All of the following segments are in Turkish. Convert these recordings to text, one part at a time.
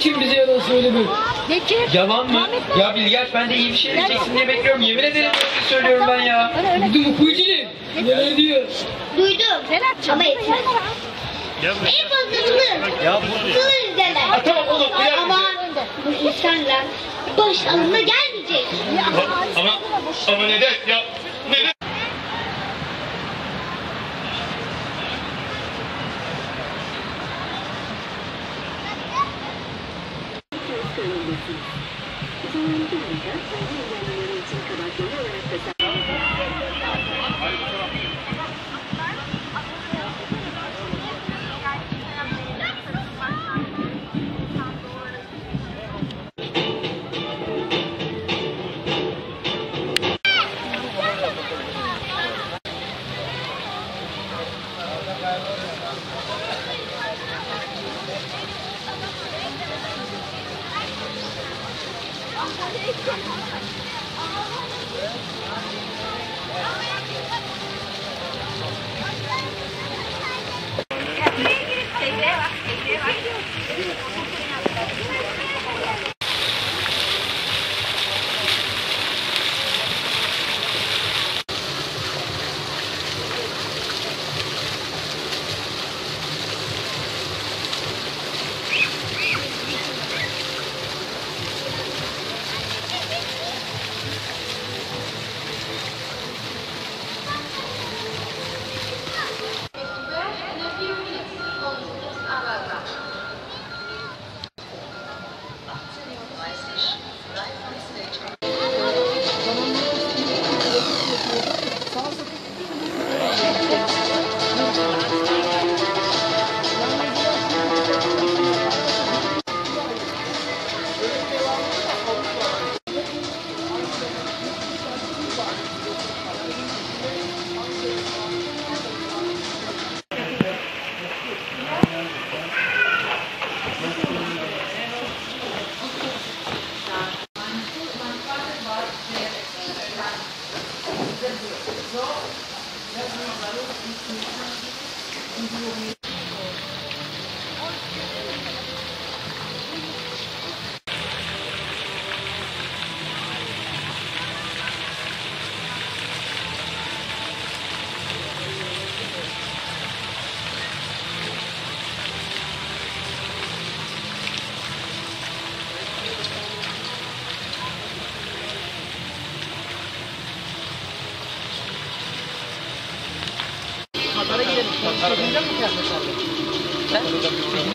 biçim bize yalan söyleme. Bekir. Yalan mı? Ahmet Ya Bilgeç ben de iyi bir şey diyeceksin diye bekliyorum. Yemin ederim böyle söylüyorum ben ya. Öyle Duydun mu kuyucili? Neler diyor? Duydum. Açacaksın. Ama yeter. En fazla bulur. Ya bu... Ha, tamam oğlum uyar Ama bu insanlar başlarına gelmeyecek. Ama, ama neden? Ya します。Come on! Neden?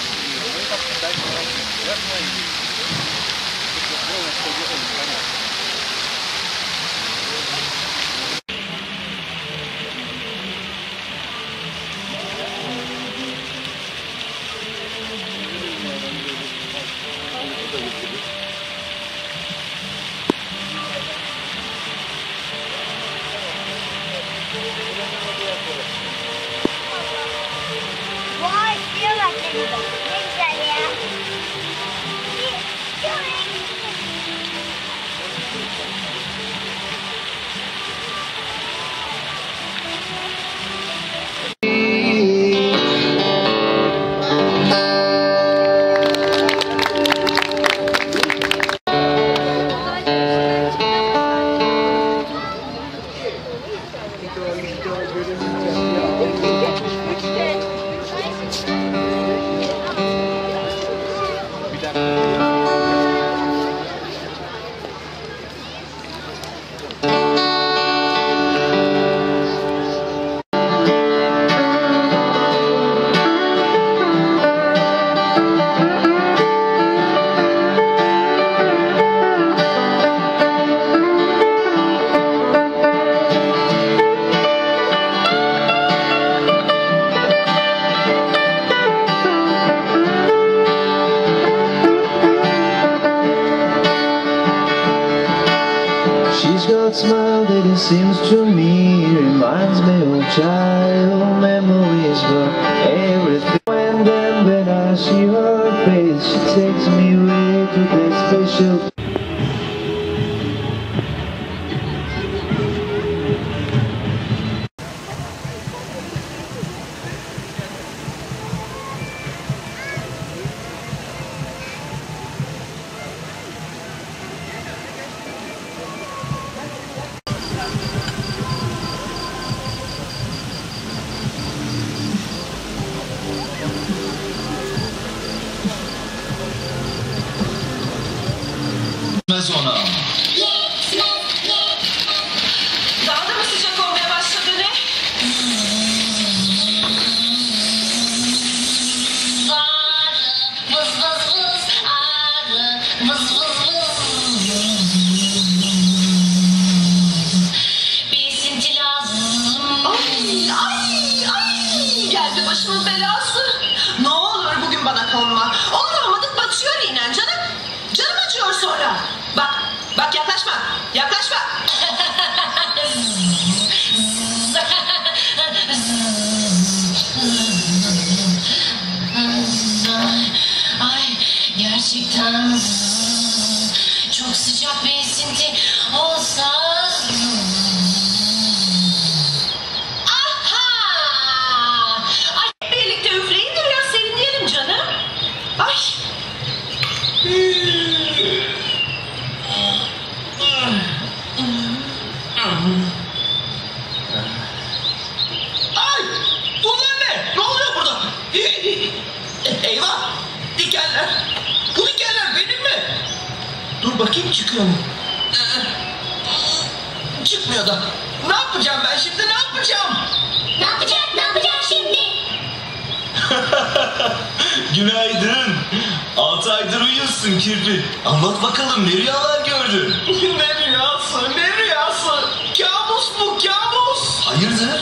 вы как-то дальше верно и было, что где-то непонятно. Smile that it seems to me reminds me of childhood memories, but everything. Batıyor inen canım. Canım acıyor sonra. Bak bak yaklaşma yaklaşma. Çıkmıyor da. Ne yapacağım ben şimdi ne yapacağım? Ne yapacak? Ne yapacak şimdi? Günaydın. Altı aydır uyuyorsun kirpi. Anlat bakalım ne rüyalar gördün? ne rüyası ne rüyası? Kabus bu kabus. Hayırdır?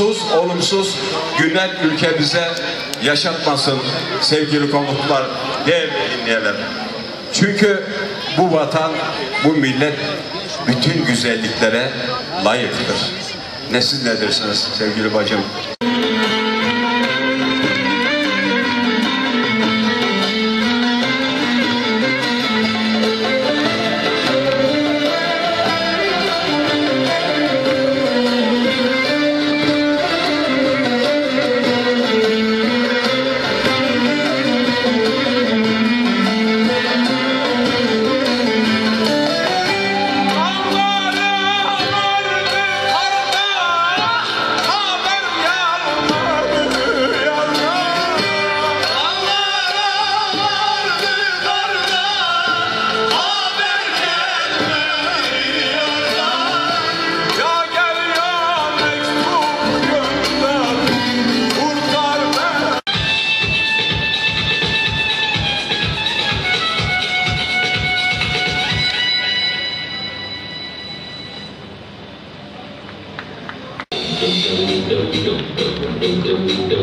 Olumsuz, olumsuz günler ülkemize yaşatmasın sevgili komutlar, değerli dinleyenler. Çünkü bu vatan, bu millet bütün güzelliklere layıktır. Ne siz ne dersiniz sevgili bacım? eu, eu, eu, eu.